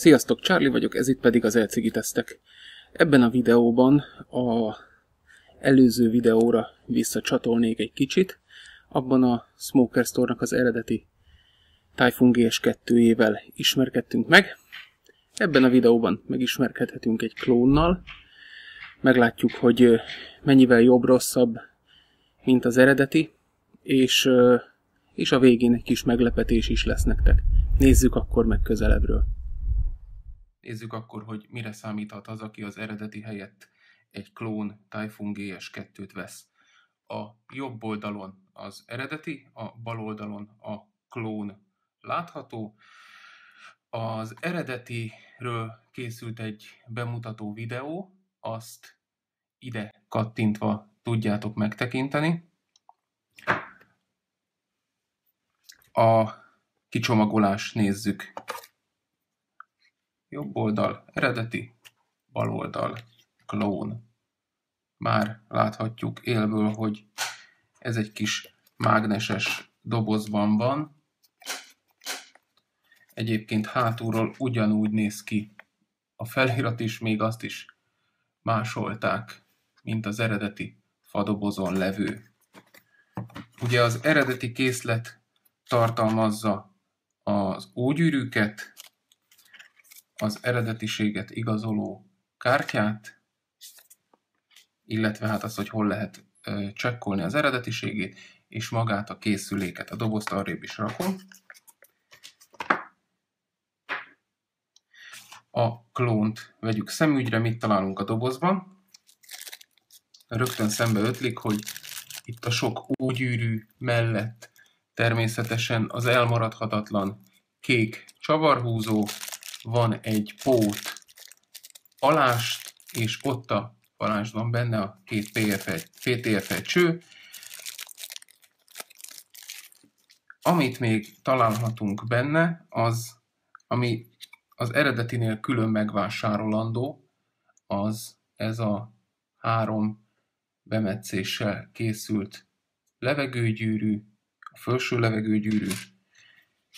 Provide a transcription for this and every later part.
Sziasztok, Charlie vagyok, ez itt pedig az Elcigitesztek. Ebben a videóban a előző videóra visszacsatolnék egy kicsit. Abban a Smoker Store-nak az eredeti Typhoon GS2-ével ismerkedtünk meg. Ebben a videóban megismerkedhetünk egy klónnal. Meglátjuk, hogy mennyivel jobb-rosszabb, mint az eredeti, és, és a végén egy kis meglepetés is lesz nektek. Nézzük akkor meg közelebbről. Nézzük akkor, hogy mire számíthat az, aki az eredeti helyett egy klón Typhoon GS2-t vesz. A jobb oldalon az eredeti, a bal oldalon a klón látható. Az eredetiről készült egy bemutató videó, azt ide kattintva tudjátok megtekinteni. A kicsomagolás nézzük. Jobb oldal eredeti, bal oldal klón. Már láthatjuk élből, hogy ez egy kis mágneses dobozban van. Egyébként hátulról ugyanúgy néz ki. A felirat is, még azt is másolták, mint az eredeti fadobozon levő. Ugye az eredeti készlet tartalmazza az ógyűrűket, az eredetiséget igazoló kártyát, illetve hát az, hogy hol lehet csekkolni az eredetiségét, és magát a készüléket. A dobozt arrébb is rakom. A klónt vegyük szemügyre, mit találunk a dobozban. Rögtön szembe ötlik, hogy itt a sok ógyűrű mellett természetesen az elmaradhatatlan kék csavarhúzó, van egy pót alást, és ott a van benne a két PFL, PTFL cső. Amit még találhatunk benne, az, ami az eredetinél külön megvásárolandó, az ez a három bemetszéssel készült levegőgyűrű, a felső levegőgyűrű,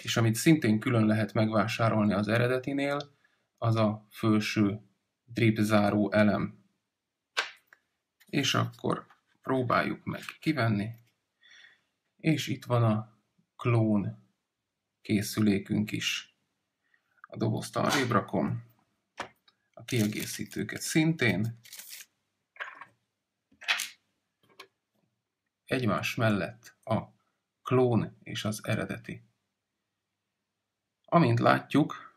és amit szintén külön lehet megvásárolni az eredetinél, az a felső drip záró elem. És akkor próbáljuk meg kivenni, és itt van a klón készülékünk is. A dobozt arrébb rakom, a kiegészítőket szintén, egymás mellett a klón és az eredeti. Amint látjuk,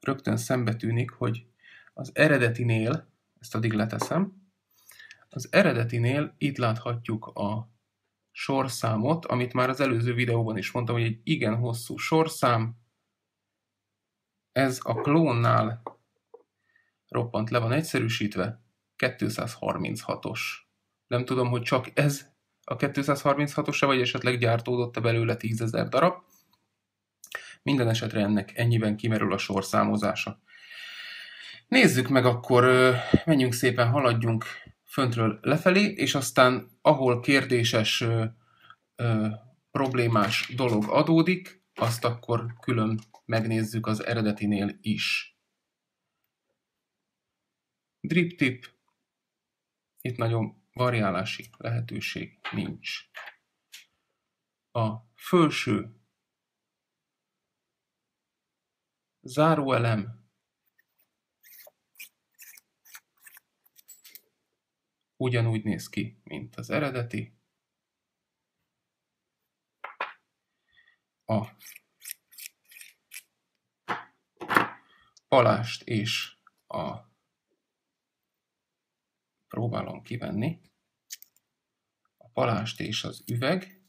rögtön szembe tűnik, hogy az eredetinél, ezt addig leteszem, az eredetinél itt láthatjuk a sorszámot, amit már az előző videóban is mondtam, hogy egy igen hosszú sorszám. Ez a klónnál roppant le van egyszerűsítve, 236-os. Nem tudom, hogy csak ez a 236-os, vagy esetleg gyártódott-e belőle 10.000 darab. Minden esetre ennek ennyiben kimerül a sorszámozása. Nézzük meg akkor, menjünk szépen, haladjunk föntről lefelé, és aztán ahol kérdéses, problémás dolog adódik, azt akkor külön megnézzük az eredetinél is. Drip tip. Itt nagyon variálási lehetőség nincs. A felső záróelem ugyanúgy néz ki, mint az eredeti. A palást és a próbálom kivenni. A palást és az üveg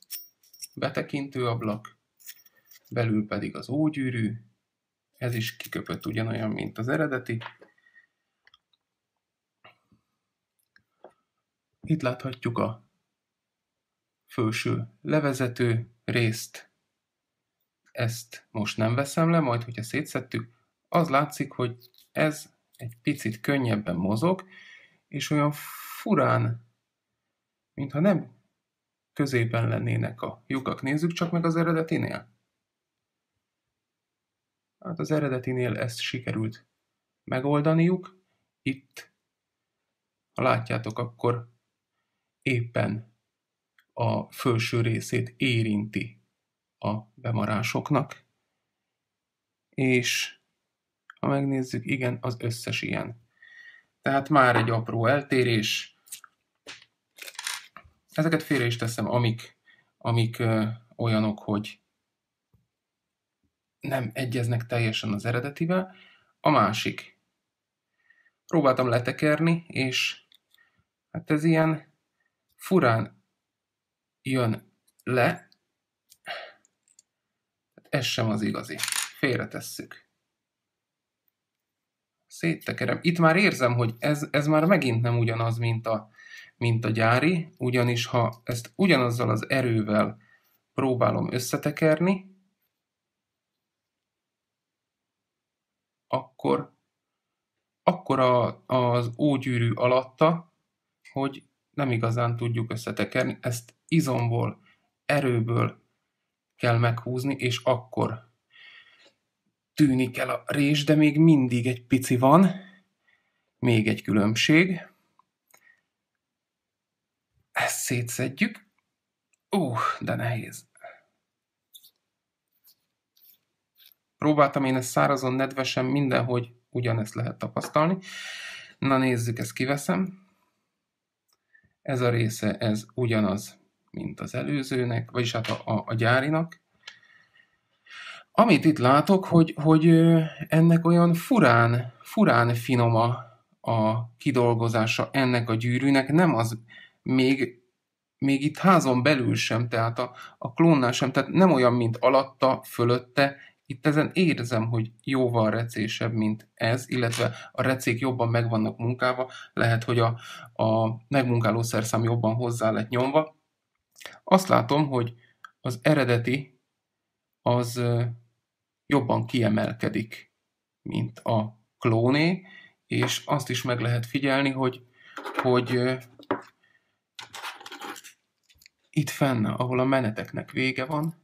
betekintő ablak, belül pedig az ógyűrű, ez is kiköpött ugyanolyan, mint az eredeti. Itt láthatjuk a felső levezető részt. Ezt most nem veszem le, majd hogyha szétszettük, az látszik, hogy ez egy picit könnyebben mozog, és olyan furán, mintha nem középen lennének a lyukak. Nézzük csak meg az eredetinél. Hát az eredetinél ezt sikerült megoldaniuk. Itt, ha látjátok, akkor éppen a felső részét érinti a bemarásoknak, és ha megnézzük, igen, az összes ilyen. Tehát már egy apró eltérés. Ezeket félre is teszem, amik, amik ö, olyanok, hogy nem egyeznek teljesen az eredetivel. A másik. Próbáltam letekerni, és hát ez ilyen furán jön le. Ez sem az igazi. Félretesszük. Széttekerem. Itt már érzem, hogy ez, ez már megint nem ugyanaz, mint a, mint a gyári, ugyanis ha ezt ugyanazzal az erővel próbálom összetekerni, akkor, akkor a, az ógyűrű alatta, hogy nem igazán tudjuk összetekerni, ezt izomból, erőből kell meghúzni, és akkor tűnik el a rés, de még mindig egy pici van, még egy különbség. Ezt szétszedjük. Uh, de nehéz. Próbáltam én ezt szárazon, nedvesen, mindenhogy ugyanezt lehet tapasztalni. Na nézzük, ezt kiveszem. Ez a része, ez ugyanaz, mint az előzőnek, vagyis hát a, a, a gyárinak. Amit itt látok, hogy, hogy ennek olyan furán, furán finoma a kidolgozása ennek a gyűrűnek, nem az még, még itt házon belül sem, tehát a, a klónnál sem, tehát nem olyan, mint alatta, fölötte, itt ezen érzem, hogy jóval recésebb, mint ez, illetve a recék jobban meg vannak munkálva, lehet, hogy a, a megmunkáló szerszám jobban hozzá lett nyomva. Azt látom, hogy az eredeti az jobban kiemelkedik, mint a klóné, és azt is meg lehet figyelni, hogy, hogy itt fenn, ahol a meneteknek vége van,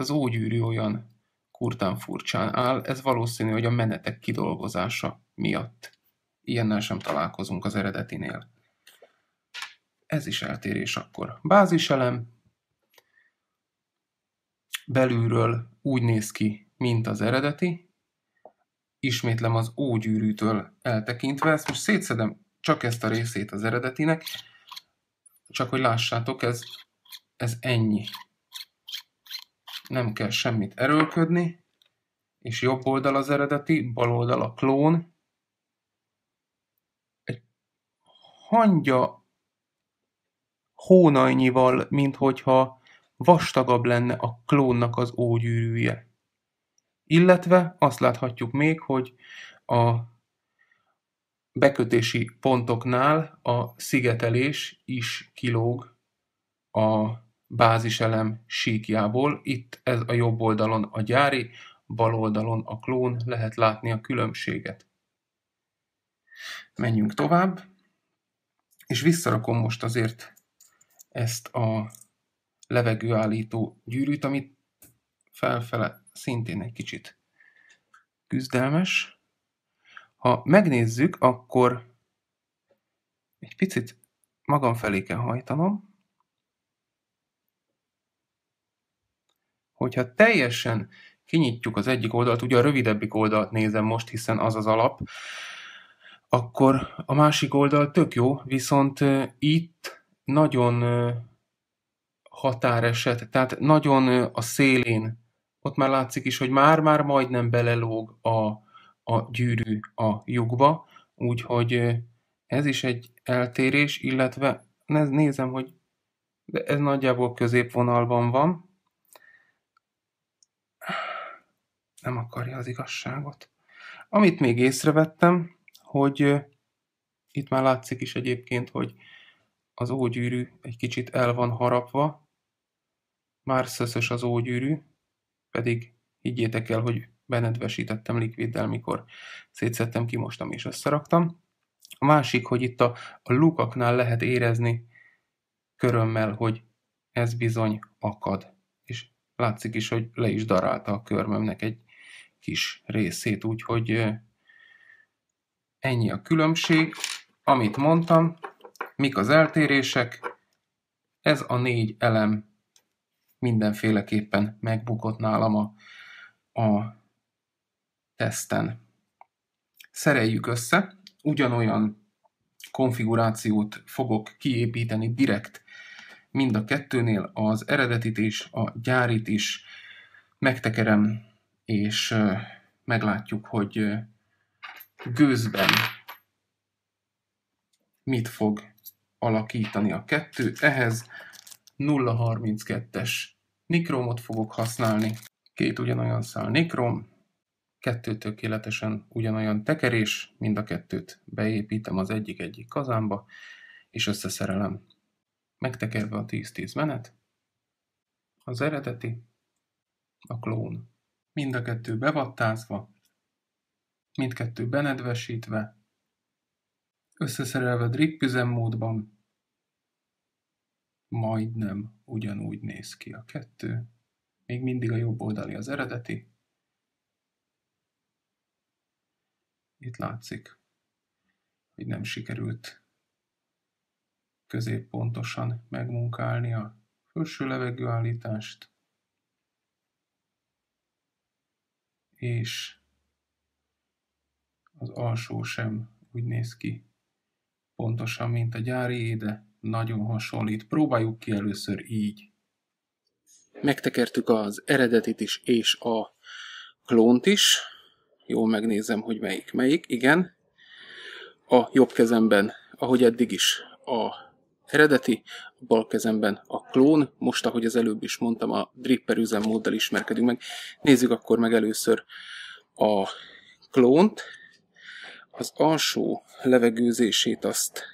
az ógyűrű olyan kurtán furcsán áll, ez valószínű, hogy a menetek kidolgozása miatt. Ilyennel sem találkozunk az eredetinél. Ez is eltérés akkor. Báziselem belülről úgy néz ki, mint az eredeti. Ismétlem az ógyűrűtől eltekintve, ezt most szétszedem csak ezt a részét az eredetinek, csak hogy lássátok, ez, ez ennyi nem kell semmit erőlködni, és jobb oldal az eredeti, bal oldal a klón. Egy hangya hónajnyival, mint hogyha vastagabb lenne a klónnak az ógyűrűje. Illetve azt láthatjuk még, hogy a bekötési pontoknál a szigetelés is kilóg a báziselem síkjából. Itt ez a jobb oldalon a gyári, bal oldalon a klón, lehet látni a különbséget. Menjünk tovább, és visszarakom most azért ezt a levegőállító gyűrűt, amit felfele szintén egy kicsit küzdelmes. Ha megnézzük, akkor egy picit magam felé kell hajtanom, hogyha teljesen kinyitjuk az egyik oldalt, ugye a rövidebbik oldalt nézem most, hiszen az az alap, akkor a másik oldal tök jó, viszont itt nagyon határeset, tehát nagyon a szélén, ott már látszik is, hogy már-már majdnem belelóg a, a gyűrű a lyukba, úgyhogy ez is egy eltérés, illetve nézem, hogy ez nagyjából középvonalban van, nem akarja az igazságot. Amit még észrevettem, hogy itt már látszik is egyébként, hogy az ógyűrű egy kicsit el van harapva, már szöszös az ógyűrű, pedig higgyétek el, hogy benedvesítettem likviddel, mikor szétszedtem, kimostam és összeraktam. A másik, hogy itt a, a lukaknál lehet érezni körömmel, hogy ez bizony akad látszik is, hogy le is darálta a körmömnek egy kis részét, úgyhogy ennyi a különbség. Amit mondtam, mik az eltérések, ez a négy elem mindenféleképpen megbukott nálam a, a teszten. Szereljük össze, ugyanolyan konfigurációt fogok kiépíteni direkt mind a kettőnél, az eredetit is, a gyárit is megtekerem, és meglátjuk, hogy gőzben mit fog alakítani a kettő. Ehhez 0.32-es nikromot fogok használni, két ugyanolyan szál nikrom, kettő tökéletesen ugyanolyan tekerés, mind a kettőt beépítem az egyik-egyik kazánba, és összeszerelem. Megtekerve a 10-10 menet, az eredeti, a klón. Mind a kettő bevattázva, mindkettő benedvesítve, összeszerelve drip üzemmódban, majdnem ugyanúgy néz ki a kettő, még mindig a jobb oldali az eredeti, Itt látszik, hogy nem sikerült középpontosan megmunkálni a felső levegőállítást, és az alsó sem úgy néz ki pontosan, mint a gyári, de nagyon hasonlít. Próbáljuk ki először így. Megtekertük az eredetit is és a klónt is. Jól megnézem, hogy melyik melyik. Igen. A jobb kezemben, ahogy eddig is, a eredeti, a bal kezemben a klón. Most, ahogy az előbb is mondtam, a dripper üzemmóddal ismerkedünk meg. Nézzük akkor meg először a klónt. Az alsó levegőzését azt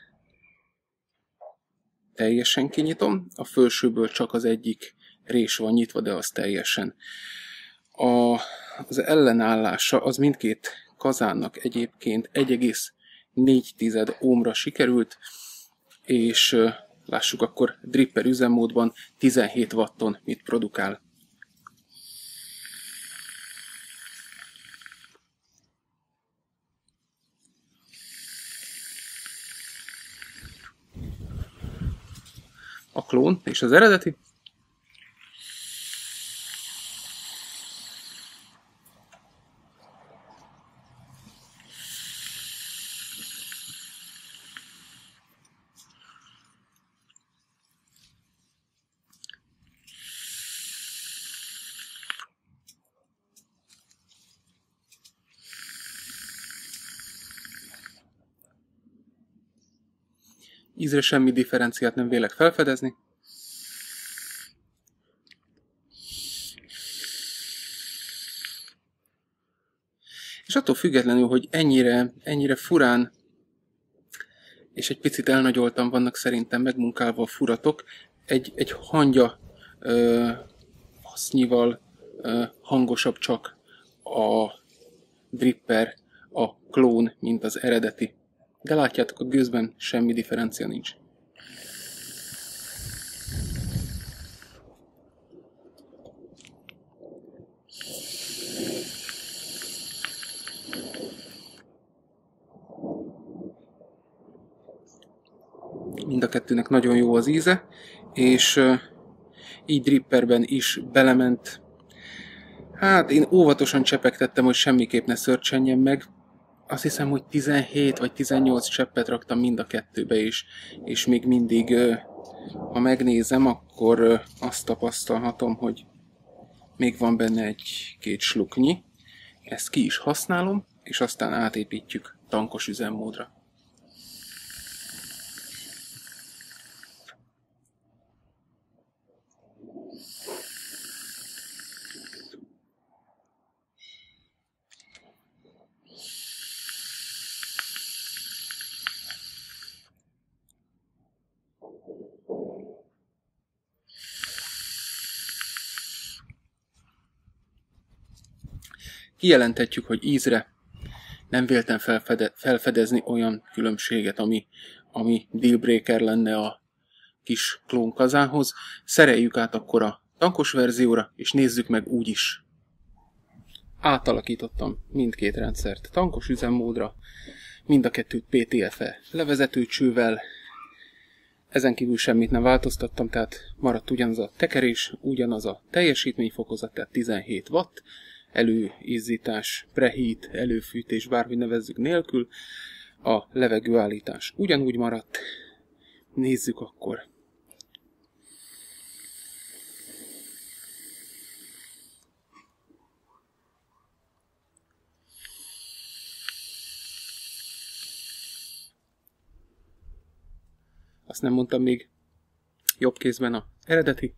teljesen kinyitom, a felsőből csak az egyik rés van nyitva, de az teljesen. A az ellenállása az mindkét kazánnak egyébként 1,4 ohmra sikerült, és lássuk akkor dripper üzemmódban 17 watton mit produkál. A klón és az eredeti Ízre semmi differenciát nem vélek felfedezni. És attól függetlenül, hogy ennyire, ennyire furán és egy picit elnagyoltan vannak szerintem megmunkálva a furatok, egy, egy hangya ö, hasznyival ö, hangosabb csak a dripper, a klón, mint az eredeti. De látjátok, a gőzben semmi differencia nincs. Mind a kettőnek nagyon jó az íze, és így dripperben is belement. Hát én óvatosan csepegtettem, hogy semmiképp ne szörcsenjen meg, azt hiszem, hogy 17 vagy 18 cseppet raktam mind a kettőbe is, és még mindig, ha megnézem, akkor azt tapasztalhatom, hogy még van benne egy-két sluknyi. Ezt ki is használom, és aztán átépítjük tankos üzemmódra. Kijelenthetjük, hogy ízre nem véltem felfede, felfedezni olyan különbséget, ami, ami dealbreaker lenne a kis klónkazához. Szereljük át akkor a tankos verzióra, és nézzük meg úgy is. Átalakítottam mindkét rendszert tankos üzemmódra, mind a kettőt PTFE levezetőcsővel, ezen kívül semmit nem változtattam, tehát maradt ugyanaz a tekerés, ugyanaz a teljesítményfokozat, tehát 17 watt, előizzítás, preheat, előfűtés, bárhogy nevezzük nélkül, a levegőállítás ugyanúgy maradt. Nézzük akkor. Azt nem mondtam még. Jobb kézben a eredeti,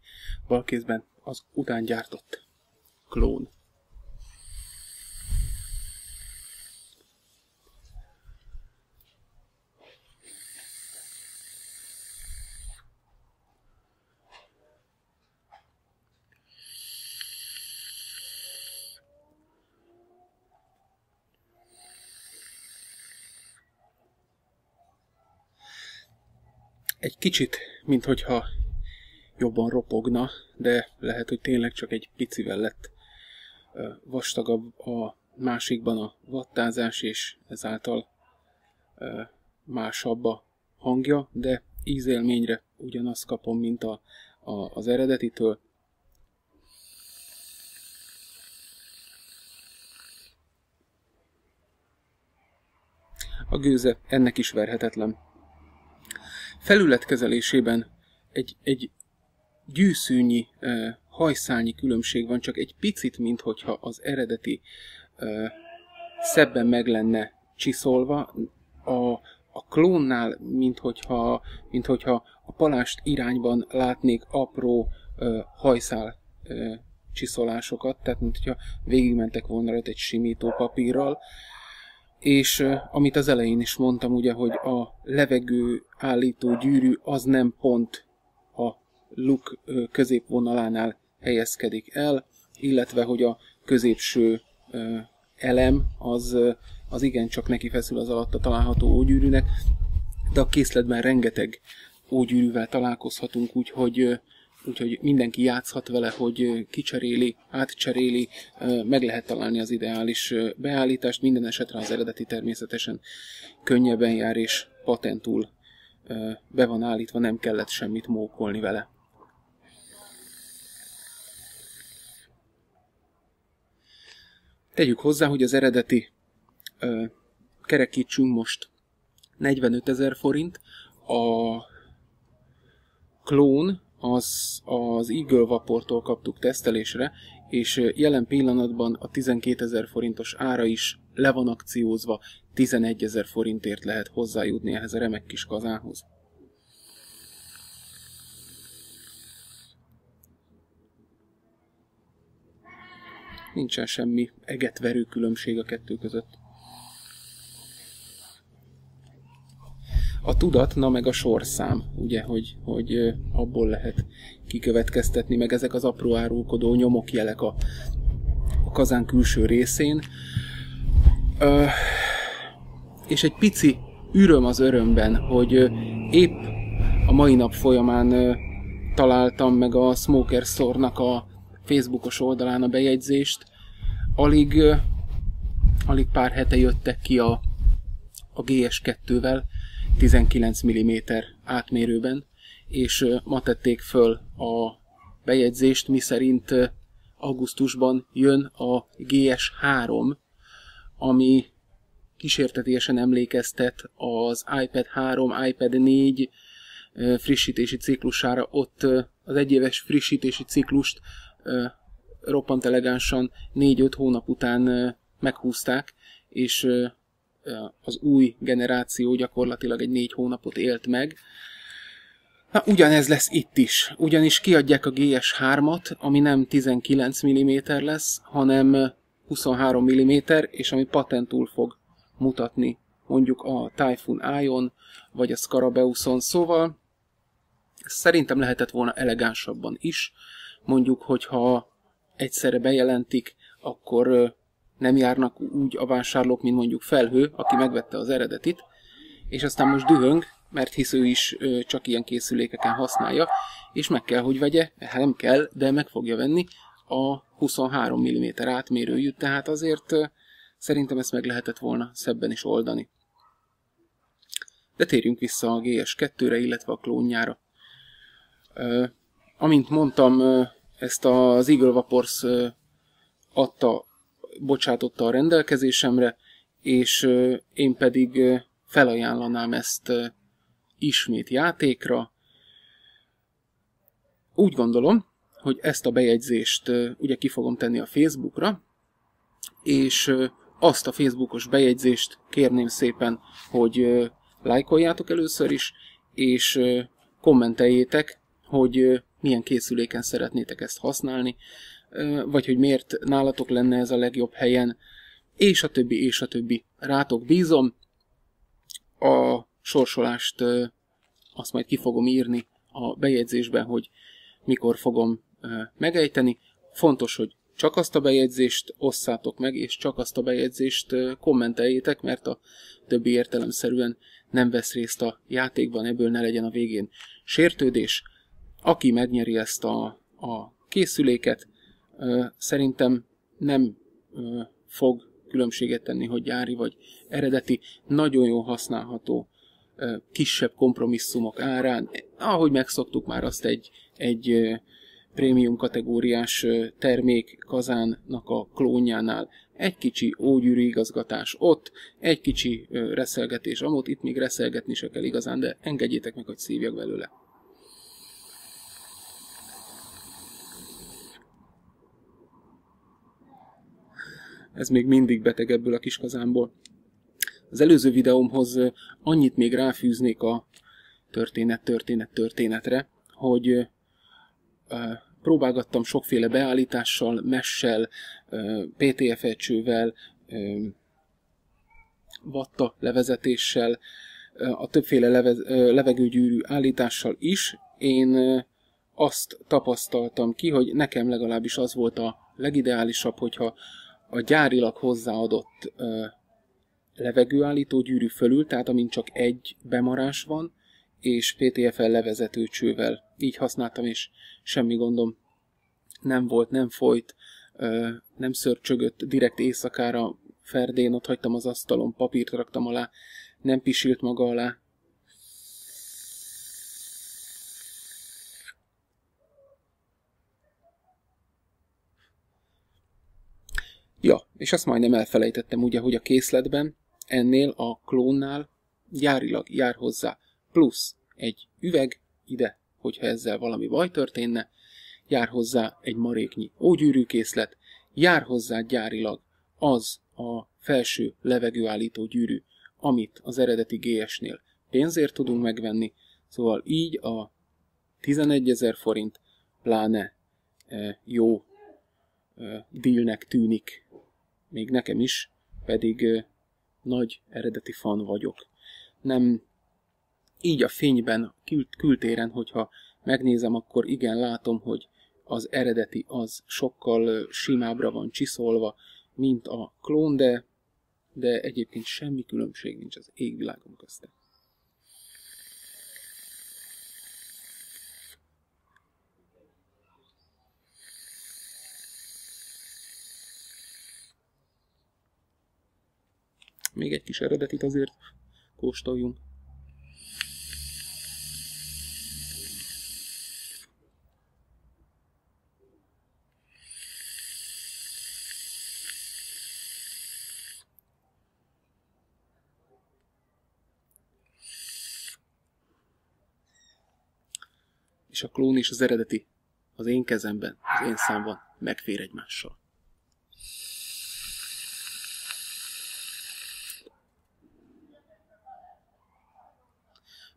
bal kézben az után gyártott klón. Egy kicsit, mint hogyha jobban ropogna, de lehet, hogy tényleg csak egy picivel lett vastagabb a másikban a vattázás, és ezáltal másabb a hangja, de ízélményre ugyanazt kapom, mint a, a, az eredetitől. A gőze ennek is verhetetlen felületkezelésében egy, egy gyűszűnyi, uh, hajszálnyi különbség van, csak egy picit, mint hogyha az eredeti uh, szebben meg lenne csiszolva, a, a klónnál, mint hogyha, mint hogyha a palást irányban látnék apró uh, hajszál uh, csiszolásokat, tehát mint hogyha végigmentek volna rajta egy simító papírral, és amit az elején is mondtam, ugye, hogy a levegő állító gyűrű az nem pont a luk középvonalánál helyezkedik el, illetve hogy a középső elem az, az igencsak neki feszül az alatta található ógyűrűnek, de a készletben rengeteg ógyűrűvel találkozhatunk, úgyhogy úgyhogy mindenki játszhat vele, hogy kicseréli, átcseréli, meg lehet találni az ideális beállítást, minden esetre az eredeti természetesen könnyebben jár és patentul be van állítva, nem kellett semmit mókolni vele. Tegyük hozzá, hogy az eredeti kerekítsünk most 45 ezer forint, a klón az, az Eagle vaportól kaptuk tesztelésre, és jelen pillanatban a 12 ezer forintos ára is le van akciózva, 11 ezer forintért lehet hozzájutni ehhez a remek kis kazához. Nincsen semmi egetverő különbség a kettő között. A tudat, na meg a sorszám, ugye, hogy, hogy abból lehet kikövetkeztetni, meg ezek az apró árulkodó nyomokjelek a, a kazán külső részén. Ö, és egy pici üröm az örömben, hogy épp a mai nap folyamán találtam meg a Smoker Store-nak a Facebookos oldalán a bejegyzést. Alig, alig pár hete jöttek ki a, a GS2-vel, 19 mm átmérőben, és ma tették föl a bejegyzést, miszerint augusztusban jön a GS3, ami kísértetésen emlékeztet az iPad 3, iPad 4 frissítési ciklusára. Ott az egyéves frissítési ciklust roppant elegánsan 4-5 hónap után meghúzták, és az új generáció gyakorlatilag egy négy hónapot élt meg. Na, ugyanez lesz itt is, ugyanis kiadják a GS3-at, ami nem 19 mm lesz, hanem 23 mm, és ami patentul fog mutatni mondjuk a Typhoon Ion, vagy a Scarabeuson, szóval szerintem lehetett volna elegánsabban is, mondjuk, hogyha egyszerre bejelentik, akkor nem járnak úgy a vásárlók, mint mondjuk felhő, aki megvette az eredetit, és aztán most dühöng, mert hisz ő is csak ilyen készülékeken használja, és meg kell, hogy vegye, hát nem kell, de meg fogja venni a 23 mm átmérőjű, tehát azért szerintem ezt meg lehetett volna szebben is oldani. De térjünk vissza a GS2-re, illetve a klónjára. Amint mondtam, ezt az Eagle Vapors adta, bocsátotta a rendelkezésemre, és én pedig felajánlanám ezt ismét játékra. Úgy gondolom, hogy ezt a bejegyzést ugye ki fogom tenni a Facebookra, és azt a Facebookos bejegyzést kérném szépen, hogy lájkoljátok először is, és kommenteljétek, hogy milyen készüléken szeretnétek ezt használni, vagy hogy miért nálatok lenne ez a legjobb helyen, és a többi, és a többi. Rátok bízom. A sorsolást azt majd ki fogom írni a bejegyzésben, hogy mikor fogom megejteni. Fontos, hogy csak azt a bejegyzést osszátok meg, és csak azt a bejegyzést kommenteljétek, mert a többi értelemszerűen nem vesz részt a játékban, ebből ne legyen a végén sértődés. Aki megnyeri ezt a, a készüléket, szerintem nem fog különbséget tenni, hogy gyári vagy eredeti, nagyon jó használható, kisebb kompromisszumok árán, ahogy megszoktuk már azt egy, egy prémium kategóriás termék kazánnak a klónjánál. Egy kicsi ógyűrű igazgatás ott, egy kicsi reszelgetés amott, itt még reszelgetni se kell igazán, de engedjétek meg, hogy szívjak belőle. Ez még mindig beteg ebből a kis kazánból. Az előző videómhoz annyit még ráfűznék a történet, történet, történetre, hogy próbálgattam sokféle beállítással, messel, PTF ecsővel, vatta levezetéssel, a többféle leve, levegőgyűrű állítással is. Én azt tapasztaltam ki, hogy nekem legalábbis az volt a legideálisabb, hogyha a gyárilag hozzáadott levegőállító gyűrű fölül, tehát amint csak egy bemarás van, és PTFL levezető csővel. Így használtam, és semmi gondom nem volt, nem folyt, nem szörcsögött direkt éjszakára ferdén, ott hagytam az asztalon, papírt raktam alá, nem pisilt maga alá. És azt majdnem elfelejtettem ugye, hogy a készletben ennél a klónnál gyárilag jár hozzá. Plusz egy üveg ide, hogyha ezzel valami baj történne, jár hozzá egy maréknyi ógyűrűkészlet, jár hozzá gyárilag az a felső levegőállító gyűrű, amit az eredeti GS-nél pénzért tudunk megvenni, szóval így a 11 ezer forint pláne e, jó e, dealnek tűnik, még nekem is, pedig nagy eredeti fan vagyok. Nem így a fényben, kült, kültéren, hogyha megnézem, akkor igen, látom, hogy az eredeti az sokkal simábbra van csiszolva, mint a klón, de, de egyébként semmi különbség nincs az égvilágon közte. Még egy kis eredetit azért kóstoljunk. és a klón és az eredeti az én kezemben, az én számban megfér egymással.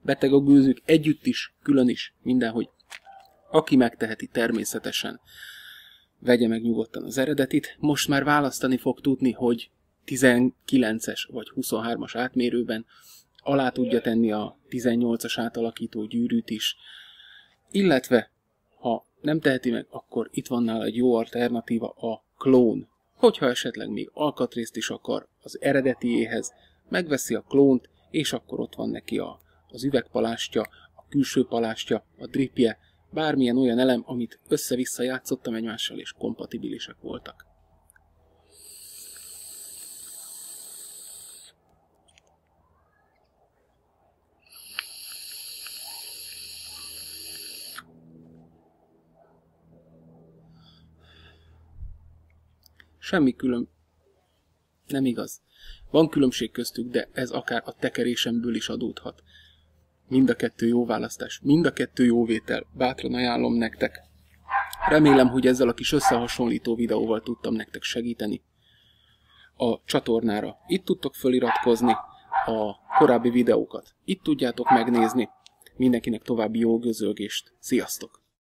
Beteg a gőzük együtt is, külön is, mindenhogy. Aki megteheti természetesen, vegye meg nyugodtan az eredetit. Most már választani fog tudni, hogy 19-es vagy 23-as átmérőben alá tudja tenni a 18-as átalakító gyűrűt is, illetve, ha nem teheti meg, akkor itt van nála egy jó alternatíva, a klón. Hogyha esetleg még alkatrészt is akar az eredetiéhez, megveszi a klónt, és akkor ott van neki a az üvegpalástja, a külső palástja, a dripje, bármilyen olyan elem, amit össze-vissza játszottam egymással, és kompatibilisek voltak. Semmi külön... Nem igaz. Van különbség köztük, de ez akár a tekerésemből is adódhat. Mind a kettő jó választás, mind a kettő jó vétel. Bátran ajánlom nektek. Remélem, hogy ezzel a kis összehasonlító videóval tudtam nektek segíteni. A csatornára itt tudtok feliratkozni, a korábbi videókat itt tudjátok megnézni. Mindenkinek további jó gözölgést. Sziasztok!